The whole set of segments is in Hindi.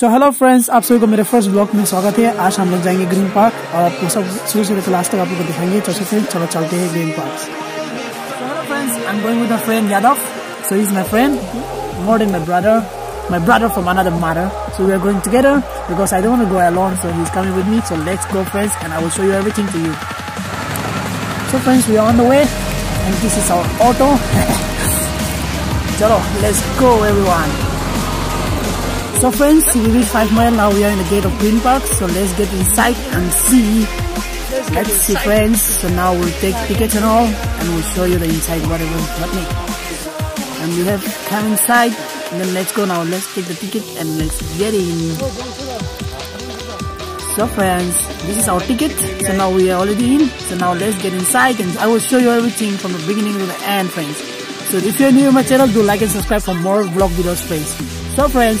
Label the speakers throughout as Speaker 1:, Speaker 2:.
Speaker 1: तो हेलो फ्रेंड्स आप सभी को मेरे फर्स्ट ब्लॉग में स्वागत है आज हम लोग जाएंगे ग्रीन पार्क और आपको सब शुरू से लेकर लास्ट तक आप लोग को दिखाएंगे तो फ्रेंड चलो चलते हैं green park hello friends I am going with my friend Yadav so is my friend more than my brother my brother from another mother so we are going together because I don't want to go alone so he's coming with me so let's go friends and I will show you everything to you so friends we are on the way and this is our auto chalo let's go everyone so friends, we reached 5 mile, now we are in the gate of Green Park, so let's get inside and see. Let's see friends, so now we'll take tickets and all, and we'll show you the inside, whatever, is happening. And we have come inside, and then let's go now, let's take the ticket and let's get in. So friends, this is our ticket, so now we are already in, so now let's get inside and I will show you everything from the beginning to the end friends. So if you're new to my channel, do like and subscribe for more vlog videos friends. So friends,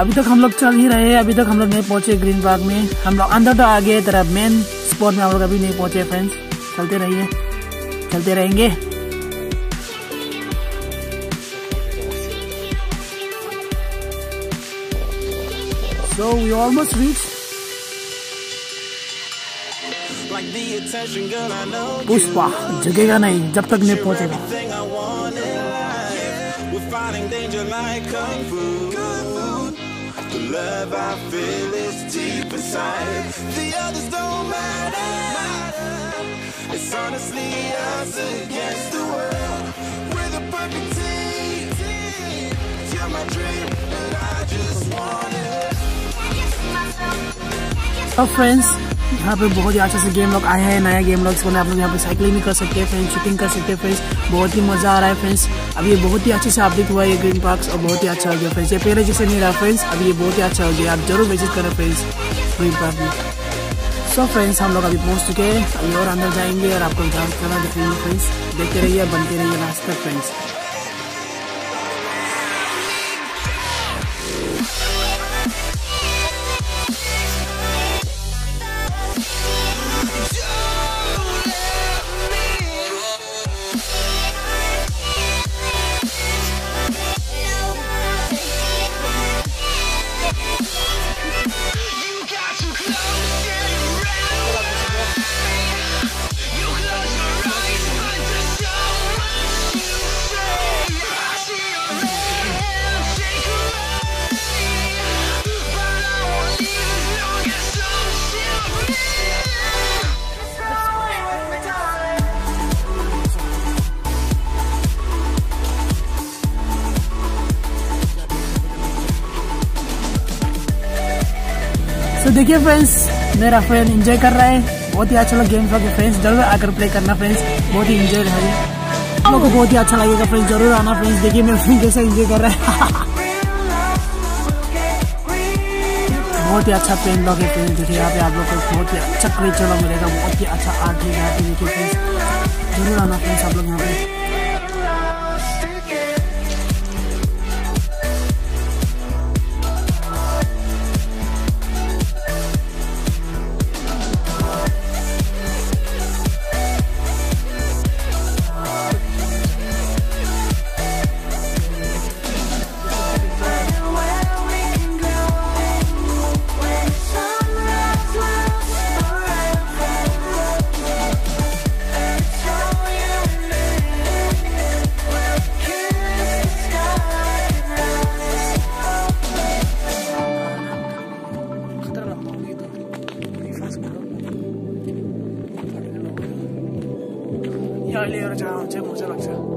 Speaker 1: अभी तक हम लोग चल ही रहे हैं, अभी तक हम लोग नहीं पहुँचे ग्रीन पार्क में। हम लोग अंदर तो आ गए तेरा मेन स्पॉट में हम लोग अभी नहीं पहुँचे फ्रेंड्स चलते रहिए। चलते रहेंगे। So, we almost reached Pushpa, जगेगा नहीं, जब तक नहीं पहुंचेगा। The love I feel is deep inside. The others don't matter. It's honestly us against the world. We're the perfect team. You're my dream, but I just want it. So friends, यहाँ पे बहुत ही अच्छे से गेम लोग आए हैं, नया गेम लोग इसको आप लोग यहाँ पे साइकिलिंग भी कर सकते हैं फ्रेंड्स शूटिंग कर सकते हैं फ्रेंड्स बहुत ही मज़ा आ रहा है फ्रेंड्स अभी ये बहुत ही अच्छे से अपडेट हुआ है ग्रीन पार्क और बहुत ही अच्छा हो गया फ्रेंड्स ये पहले जैसे नहीं रहा फ्रेंड्स अभी ये बहुत ही अच्छा हो गया. आप ज़रूर विज़िट करें फ्रेंड्स ग्रीन पार्क में. सो फ्रेंड्स हम लोग अभी पहुँच चुके हैं. अभी और अंदर जाएँगे और आपको जान दिखेंगे फ्रेंड्स देखते रहिए, बनते रहिए तक फ्रेंड्स तो देखिए फ्रेंड्स मेरा फ्रेंड एंजॉय कर रहा है। बहुत ही अच्छा लगा गेम के फ्रेंड्स ज़रूर आकर प्ले करना फ्रेंड्स बहुत ही एंजॉय रहे आप लोग को बहुत ही अच्छा लगेगा फ्रेंड्स ज़रूर आना फ्रेंड्स देखिए मेरा फ्रेंड कैसे एंजॉय कर रहा है। बहुत ही अच्छा पेन लॉक है फ्रेंड्स देखिए यहाँ पे आप लोग को बहुत ही अच्छा क्रिएचर मिलेगा। बहुत ही अच्छा आर्ट है। यहाँ पे देखिए फ्रेंड्स ज़रूर आना फ्रेंड्स आप लोग यहाँ पे। 빨리 열자. 제 모자 박자.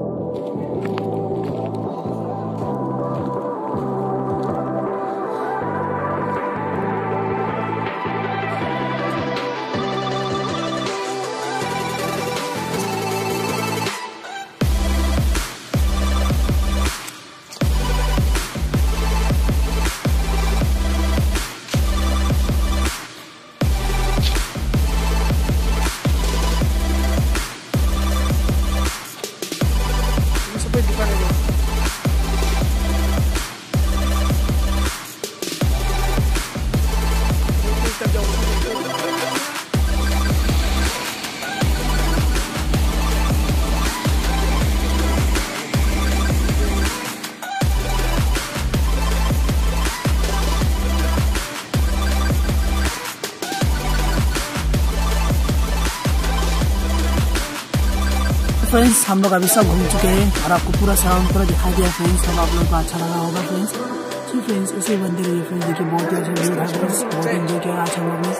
Speaker 1: फ्रेंड्स हम लोग अभी सब घूम चुके हैं और आपको पूरा सराउंड पूरा दिखाई दिया फ्रेंड्स हम आप लोग को अच्छा लगा होगा फ्रेंड्स सो फ्रेंड्स इसे बनते रहिए फ्रेंड्स देखिए बहुत ही अच्छा व्यू था फ्रेंड्स बहुत इन्जॉय किया आज हम लोग ने।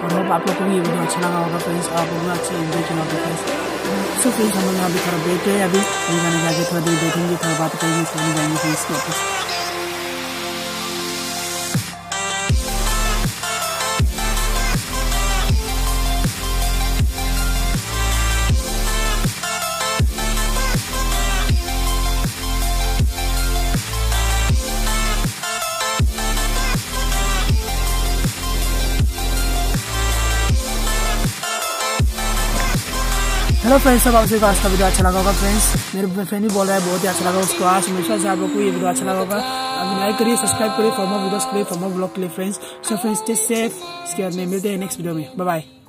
Speaker 1: और होप आप लोग को भी ये वीडियो अच्छा लगा होगा फ्रेंड्स आप लोग अच्छा इन्जॉय किया होगा फ्रेंड्स सो फ्रेंड्स हम लोग यहाँ अभी थोड़ा बैठे अभी। जाने जाके थोड़ा देर बैठेंगे, थोड़ा बात करेंगे फिर जाएँगे फ्रेंड्स के। हेलो फ्रेंड्स, सब आपसे आज का वीडियो अच्छा लगा होगा फ्रेंड्स। मेरे फ्रेंड भी बोल रहा है, बहुत ही अच्छा लगा उसको आज। हमेशा से आप लोग को ये वीडियो अच्छा लगा होगा। अभी लाइक करिए सब्सक्राइब करिए फॉर्मर मोर वीडियोस के लिए फॉर्मर ब्लॉग के लिए friends so friends stay safe इसके बाद में मिलते हैं नेक्स्ट वीडियो में। Bye bye